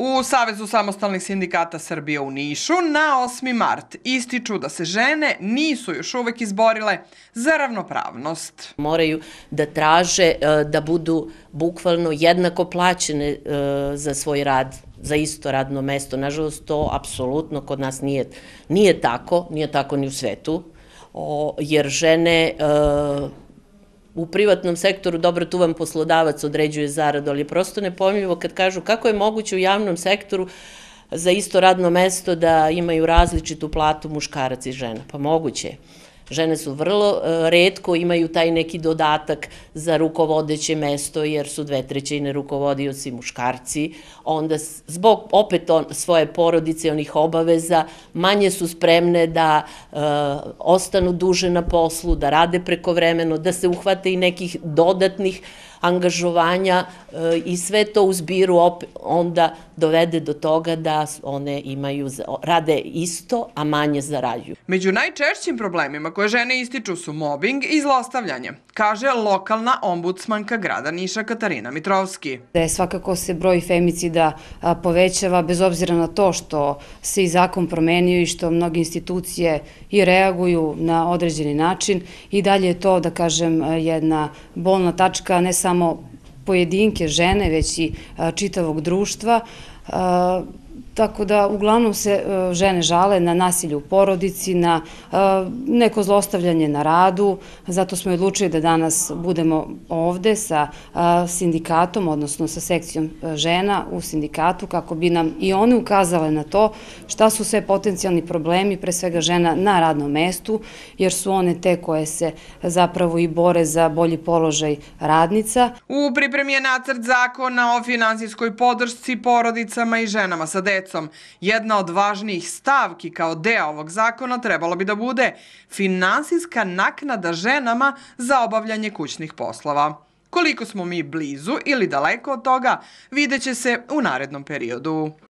U Savezu samostalnih sindikata Srbije u Nišu na 8. mart ističu da se žene nisu još uvek izborile za ravnopravnost. Moraju da traže e, da budu bukvalno jednako plaćene e, za svoj rad za isto radno mesto. Nažalost, to apsolutno kod nas nije, nije tako, nije tako ni u svetu, jer žene e, u privatnom sektoru, dobro, tu vam poslodavac određuje zaradu, ali je prosto nepojmljivo kad kažu kako je moguće u javnom sektoru za isto radno mesto da imaju različitu platu muškarac i žena. Pa moguće je. Žene su vrlo e, redko imaju taj neki dodatak za rukovodeće mesto, jer su dve trećine rukovodioci muškarci, onda zbog opet on, svoje porodice, onih obaveza, manje su spremne da e, ostanu duže na poslu, da rade prekovremeno, da se uhvate i nekih dodatnih angažovanja e, i sve to u zbiru onda dovede do toga da one imaju, rade isto, a manje zarađuju. Među najčešćim problemima koje žene ističu su mobbing i zlostavljanje, kaže lokalna ombudsmanka grada Niša Katarina Mitrovski. Da je svakako se broj femicida povećava bez obzira na to što se i zakon promenio i što mnoge institucije i reaguju na određeni način i dalje je to, da kažem, jedna bolna tačka, ne samo pojedinke žene, već i čitavog društva. Tako da uglavnom se e, žene žale na nasilje u porodici, na e, neko zlostavljanje na radu, zato smo odlučili da danas budemo ovde sa e, sindikatom, odnosno sa sekcijom žena u sindikatu, kako bi nam i one ukazale na to šta su sve potencijalni problemi, pre svega žena na radnom mestu, jer su one te koje se zapravo i bore za bolji položaj radnica. U pripremi je nacrt zakona o finansijskoj podršci porodicama i ženama sa decom. Jedna od važnijih stavki kao deo ovog zakona trebalo bi da bude finansijska naknada ženama za obavljanje kućnih poslova. Koliko smo mi blizu ili daleko od toga, videće se u narednom periodu.